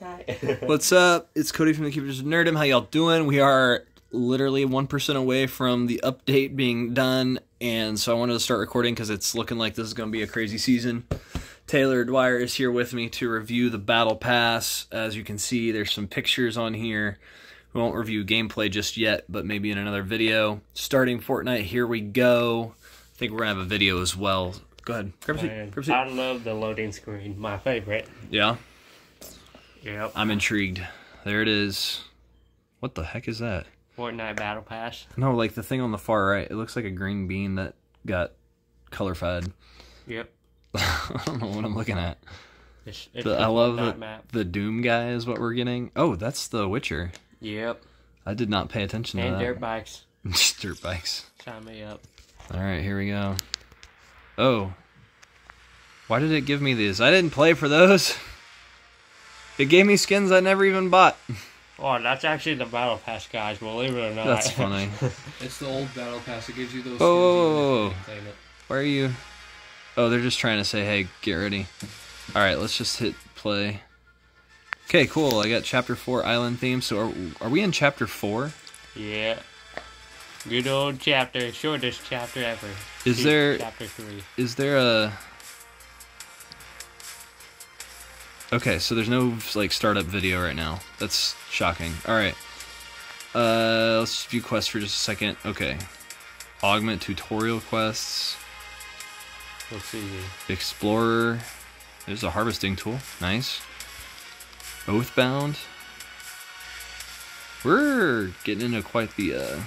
Fortnite. What's up? It's Cody from the Keepers of Nerdom. How y'all doing? We are literally 1% away from the update being done, and so I wanted to start recording because it's looking like this is going to be a crazy season. Taylor Dwyer is here with me to review the Battle Pass. As you can see, there's some pictures on here. We won't review gameplay just yet, but maybe in another video. Starting Fortnite, here we go. I think we're going to have a video as well. Go ahead. Grab a seat. Grab a seat. I love the loading screen. My favorite. Yeah, Yep. I'm intrigued. There it is. What the heck is that? Fortnite Battle Pass. No, like the thing on the far right. It looks like a green bean that got colorified. Yep. I don't know what I'm looking at. It's, it's The, I love Fortnite that map. the Doom guy is what we're getting. Oh, that's the Witcher. Yep. I did not pay attention And to that. And dirt bikes. Just dirt bikes. Sign me up. All right, here we go. Oh, why did it give me these? I didn't play for those. It gave me skins I never even bought. Oh, that's actually the Battle Pass, guys. Believe it or not. That's funny. It's the old battle pass. It gives you those. Oh, whoa, skins whoa, even whoa. you didn't claim it. Why are you? Oh, they're just trying to say, "Hey, get ready." All right, let's just hit play. Okay, cool. I got chapter four island theme. So are are we in chapter four? yeah. Good old chapter. Shortest chapter ever. Is Shoot, there- Chapter 3. Is there a? Okay, so there's no like startup video right now. That's shocking. All right. Uh, let's view quests for just a second. Okay. Augment tutorial quests. Let's see. Explorer. There's a harvesting tool. Nice. Oathbound. We're getting into quite the uh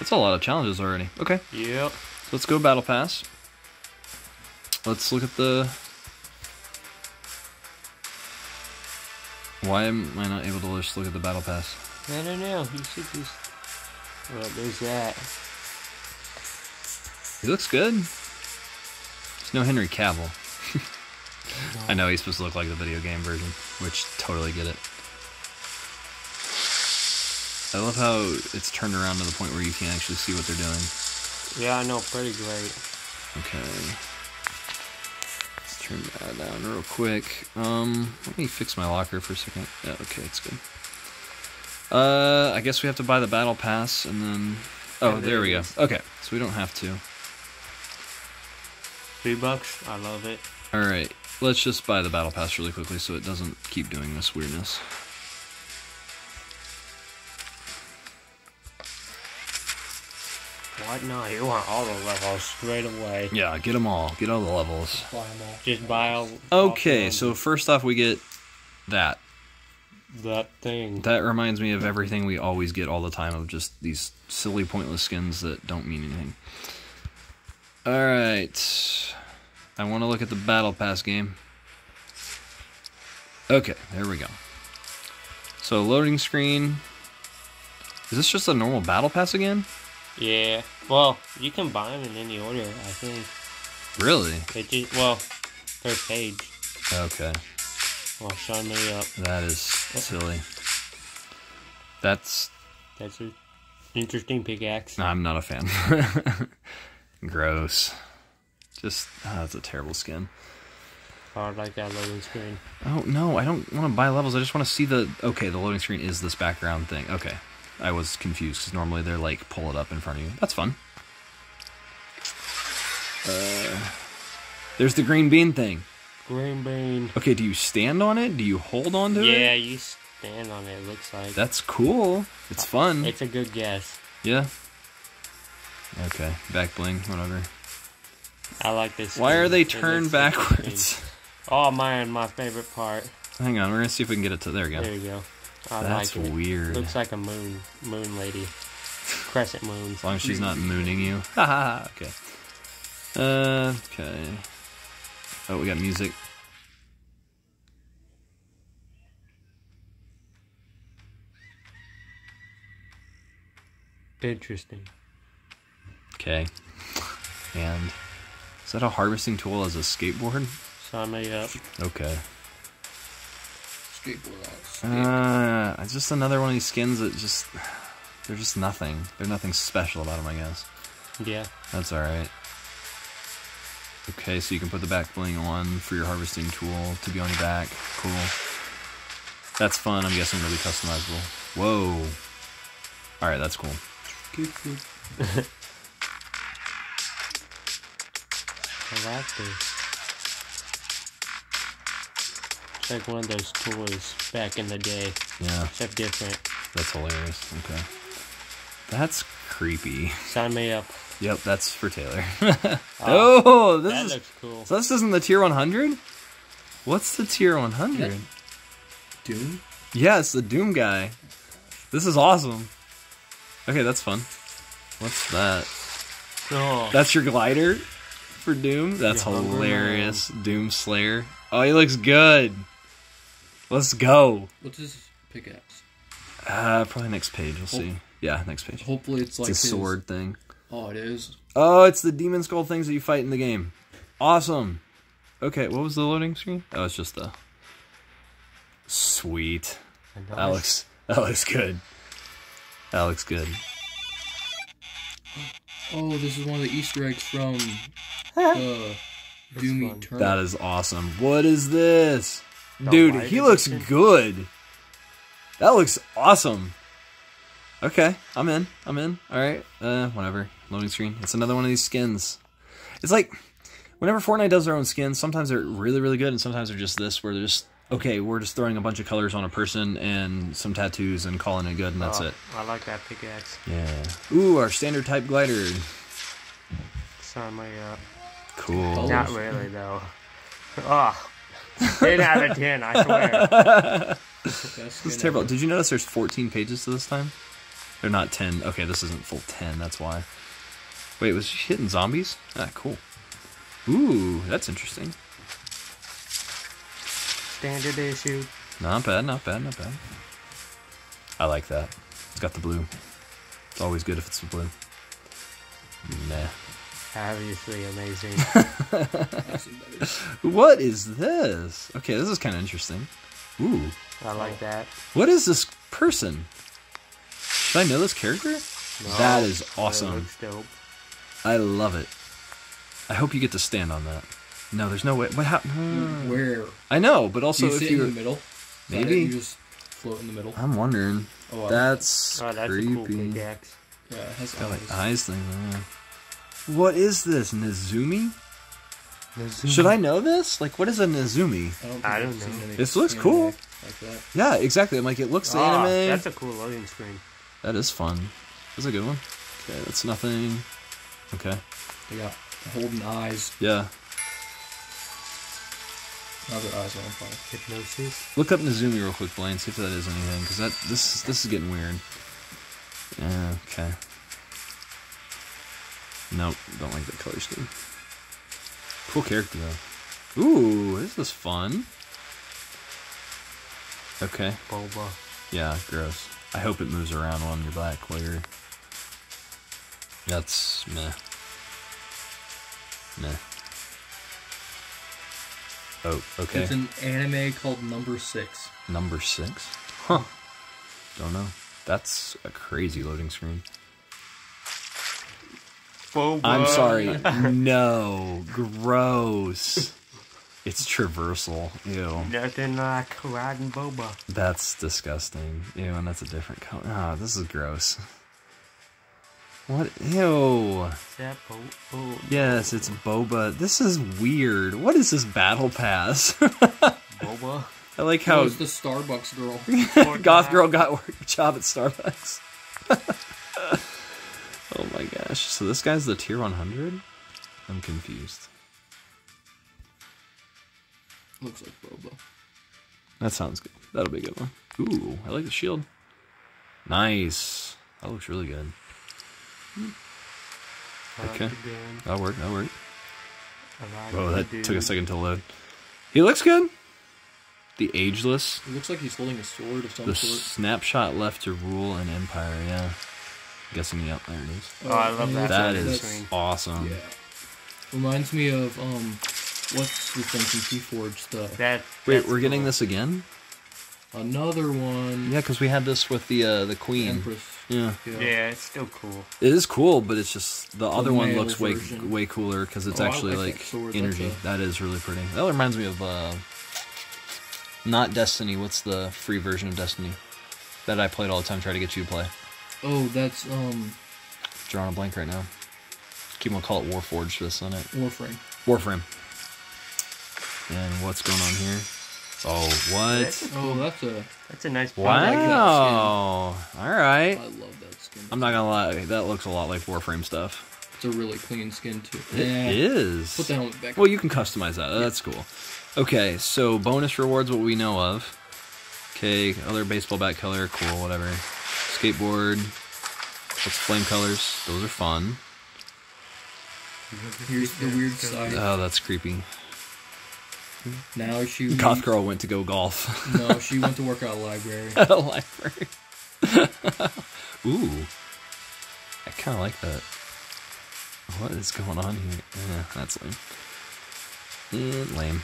That's a lot of challenges already. Okay. Yep. So let's go battle pass. Let's look at the Why am I not able to just look at the battle pass? I don't know. You should just. Well, there's that. He looks good. There's no Henry Cavill. I know he's supposed to look like the video game version, which totally get it. I love how it's turned around to the point where you can't actually see what they're doing. Yeah, I know. Pretty great. Okay. Turn that down real quick. Um, let me fix my locker for a second. Yeah, okay, it's good. Uh, I guess we have to buy the battle pass and then. Oh, there we go. Okay, so we don't have to. Three bucks. I love it. All right, let's just buy the battle pass really quickly so it doesn't keep doing this weirdness. What? No, you want all the levels straight away. Yeah, get them all. Get all the levels. Fly 'em all. Just buy all. Okay, all so first off, we get that. that thing. That reminds me of everything we always get all the time of just these silly, pointless skins that don't mean anything. Alright. I want to look at the Battle Pass game. Okay, there we go. So, loading screen. Is this just a normal Battle Pass again? Yeah. Well, you can buy them in any order. I think. Really? They just well, per page. Okay. Well, sign me up. That is silly. That's. That's an interesting pickaxe. I'm not a fan. Gross. Just. ah, that's a terrible skin. I like that loading screen. Oh no, I don't want to buy levels. I just want to see the. Okay, the loading screen is this background thing. Okay, I was confused because normally they're like pull it up in front of you. That's fun. Uh, there's the green bean thing. Green bean. Okay, do you stand on it? Do you hold on to it? Yeah, you stand on it. Looks like. That's cool. It's fun. It's a good guess. Yeah. Okay, back bling, whatever. I like this. Why are they turned backwards? Oh man, my favorite part. Hang on, we're gonna see if we can get it to. There again. There you go. I That's like weird. Looks like a moon, moon lady, crescent moon. As long as she's not mooning you. Ha ha ha. Okay. Uh, okay. Oh, we got music. Interesting. Okay. And is that a harvesting tool as a skateboard? Sign me up. Okay. Skateboard out. Uh, it's just another one of these skins that just they're just nothing. They're nothing special about them, I guess. Yeah. That's all right. Okay, so you can put the back bling on for your harvesting tool to be on your back. Cool. That's fun. I'm guessing it'll be customizable. Whoa. All right, that's cool. I like this. It's like one of those toys back in the day, Yeah, except different. that's hilarious. Okay. That's creepy. Sign me up. Yep, that's for Taylor. Oh, oh, this That is looks cool. so. This isn't the tier 100. What's the tier 100? Doom? Yeah, it's the Doom guy. This is awesome. Okay, that's fun. What's that? Oh, That's your glider for Doom? That's Your Hunger hilarious. Doom Slayer. Oh, he looks good. Let's go. What's his pickaxe? Uh, probably next page. We'll see. Yeah, next page. Hopefully it's like It's a his- sword thing. Oh, it is. Oh, it's the demon skull things that you fight in the game. Awesome. Okay, what was the loading screen? Oh, it's just the. Sweet. nice. That looks. That looks good. That looks good. Oh, this is one of the Easter eggs from uh, Doom. Eternal. That is awesome. What is this? The Dude, he looks edition? good. That looks awesome. Okay, I'm in. I'm in. All right. Uh, whatever. Loading screen. It's another one of these skins. It's like whenever Fortnite does their own skins, sometimes they're really, really good, and sometimes they're just this, where they're just okay. We're just throwing a bunch of colors on a person and some tattoos and calling it good, and that's Oh, it. I like that pickaxe. Yeah. Ooh, our standard type glider. Sign me up. Cool. Not really though. Oh, 10 out of 10, I swear. This is terrible. Did you notice there's 14 pages to this time? They're not 10. Okay, this isn't full 10. That's why. Wait, was she hitting zombies? Ah, cool. Ooh, that's interesting. Standard issue. Not bad, not bad, not bad. I like that. It's got the blue. It's always good if it's the blue. Nah. Obviously amazing. I've seen better. What is this? Okay, this is kind of interesting. Ooh, I like that. what is this person? Should I know this character? No, That is that awesome. looks dope. I love it. I hope you get to stand on that. No, there's no way. What happened? Hmm. Where? I know, but also you if sit you in the middle? Maybe. You just float in the middle. I'm wondering. Oh, I- That's, Oh, that's a cool creepy. pickaxe. yeah, it has Got like eyes. eyes thing. yeah. What is this Nezumi? Should I know this? Like, what is a Nezumi? I don't, I don't know. This looks cool. Like that. Yeah, exactly. I'm like, it looks Ah, anime. That's a cool loading screen. That is fun. That's a good one. Okay, that's nothing. Okay. They got holding eyes. Yeah. Now their eyes are on fire. Hypnosis. Look up Nezumi real quick, Blaine. See if that is anything, because that this this is getting weird. Yeah. Okay. Nope. Don't like that color scheme. Cool character though. Ooh, this is fun. Okay. Boba. Yeah. Gross. I hope it moves around on your back you're. That's meh. Meh. Oh, okay. It's an anime called Number Six. Number six? Huh. Don't know. That's a crazy loading screen. Boba. I'm sorry. no. Gross. It's traversal. Ew. Nothing like riding Boba. That's disgusting. Ew, and that's a different color. Ah, this is gross. What? Ew. Is that Bo- oh, Yes, it's boba. This is weird. What is this battle pass? Boba? I like Oh, how it's the Starbucks girl. Goth Girl got work job at Starbucks. Oh my gosh. So this guy's the tier 100? I'm confused. Looks like Boba. That sounds good. That'll be a good one. Ooh, I like the shield. Nice. That looks really good. Okay. That'll work. That'll work. I Whoa, that dude. took a second to load. He looks good. The Ageless. It looks like he's holding a sword of some The sort. snapshot left to rule an empire. Yeah. Guessing, yep, there it is. Oh, I love that. looks That like is that's- awesome. Yeah. Reminds me of um, what's the thing from Keyforge? The That, Wait, we're getting cool. this again? another one. Yeah, because we had this with the uh, the queen. Empress. Yeah, Yeah. Yeah, it's still cool. it is cool, but it's just the other one looks way version. way cooler because it's Oh, I actually like like sword. energy. That's a- That is really pretty. That reminds me of uh, Not Destiny. What's the free version of Destiny that I played all the time? Try to get you to play. Oh, that's um Drawing a blank right now. Keep on call it Warforged. This on it. Warframe. Warframe. And what's going on here? Oh, what? Oh, that's a. That's a nice product. Wow. All right. I love that skin. I'm not gonna lie. That looks a lot like Warframe stuff. It's a really clean skin too. It is. Put the helmet back. Well, you can customize that. That's cool. Okay, so bonus rewards, what we know of. Okay, other baseball bat color, cool, whatever. Skateboard. What's flame colors? Those are fun. Here's the weird side. Oh, that's creepy. Now she. Goth girl went to go golf No, she went to work at a library. at a library. Ooh, I kind of like that. What is going on here? Eh, that's lame. Eh, lame.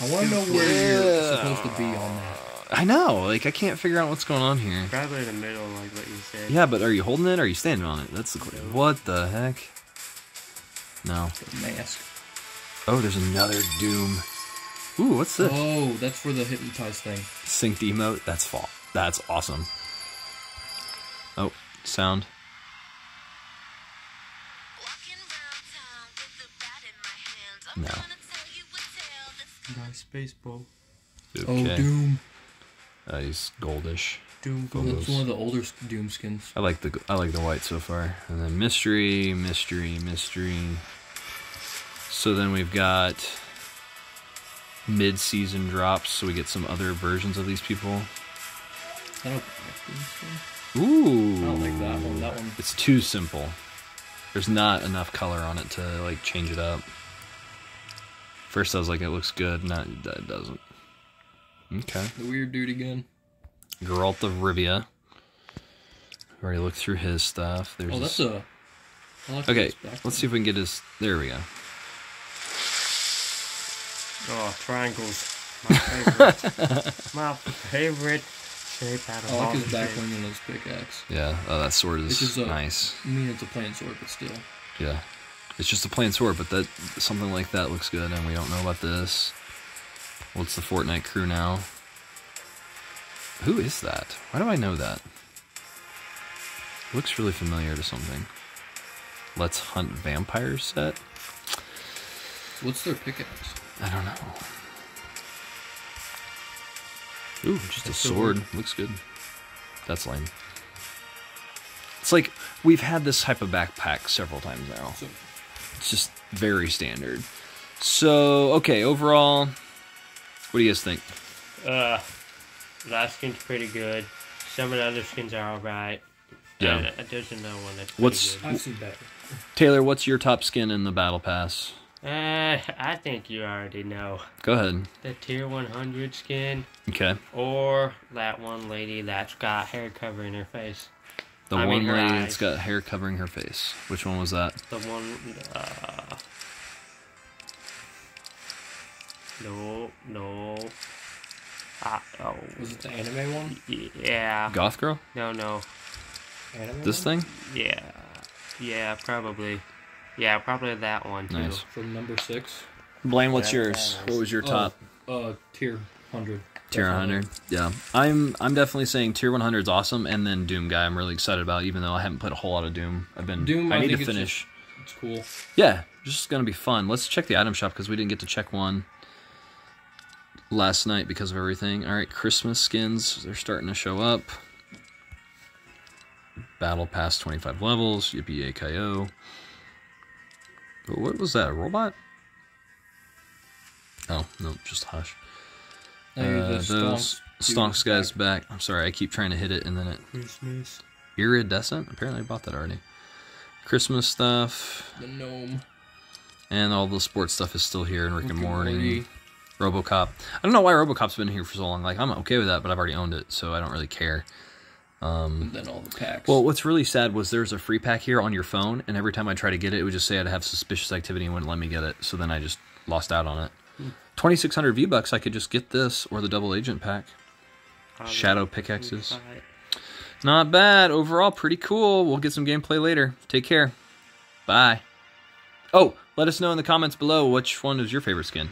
I want to know where you're supposed to be on that. I know. Like I can't figure out what's going on here. Probably in the middle, like what you said. Yeah, but are you holding it or are you standing on it? That's the question. What the heck? No. The mask. Oh, there's another Doom. Ooh, what's this? Oh, that's for the hypnotized thing. Synced emote? That's fall. That's awesome. Oh, sound. Walking round town with a bat in my hand. I'm No. gonna tell you a tale that's Nice baseball. Okay. Oh, Doom. Uh, he's goldish. Doom. Cool. That's one of the older Doom skins. I like the I like the white so far. And then mystery, mystery, mystery. So then we've got mid-season drops, so we get some other versions of these people. I don't like. Ooh. I don't like that one. That one. It's too simple. There's not enough color on it to like change it up. First I was like, it looks good. Not that doesn't. Okay. The weird dude again. Geralt of Rivia. Already looked through his stuff. There's Oh, that's this- a. I like Okay, let's see if we can get his. There we go. Oh, triangles. My favorite. My favorite shape out of I all like his the back wing and his pickaxe. Yeah, oh, that sword is It's just a- nice. I mean, it's a plain sword, but still. Yeah, it's just a plain sword, but that something like that looks good, and we don't know about this. What's the Fortnite crew now? Who is that? Why do I know that? Looks really familiar to something. Let's hunt vampires set. What's their pickaxe? I don't know. Ooh, just a A sword. sword. Looks good. That's lame. It's like we've had this type of backpack several times now. So, It's just very standard. So, okay, overall, what do you guys think? Uh, that skin's pretty good. Some of the other skins are alright. Yeah. And, uh, there's another one that's pretty What's- good. I've seen better. Taylor, what's your top skin in the battle pass? Uh, I think you already know. Go ahead. The tier 100 skin, Okay. or that one lady that's got hair covering her face. The I one her lady eyes. that's got hair covering her face. Which one was that? The one, uh. No, no. Ah, oh. Was it the anime one? Yeah. Goth girl? No, no. Anime This one? thing? Yeah. Yeah, probably. Yeah, probably that one too. Nice. From number six. Blaine, what's Yeah, yours? that What was your top? Uh, tier 100. Tier Definitely. 100. Yeah. I'm I'm definitely saying tier 100 is awesome and then Doom guy I'm really excited about even though I haven't played a whole lot of Doom. I've been Doom, I I need think to it's finish. It's cool. Yeah, just going to be fun. Let's check the item shop because we didn't get to check one last night because of everything. All right, Christmas skins, they're starting to show up. Battle Pass 25 levels, Yippee AKO. What was that, a robot? Oh, no, just Hush. Uh, those Stonks guys back. back. I'm sorry, I keep trying to hit it and then it Christmas. iridescent. Apparently, I bought that already. Christmas stuff The gnome. and all the sports stuff is still here. And Rick, and Rick and Morty, Morty. RoboCop. I don't know why RoboCop's been here for so long. Like I'm okay with that, but I've already owned it, so I don't really care. Um, and then all the packs. Well, what's really sad was there's a free pack here on your phone, and every time I try to get it, it would just say I'd have suspicious activity and wouldn't let me get it. So then I just lost out on it. Hmm. 2,600 V bucks, I could just get this or the double agent pack. Probably Shadow pickaxes. Not bad. Overall, pretty cool. We'll get some gameplay later. Take care. Bye. Oh, let us know in the comments below which one is your favorite skin.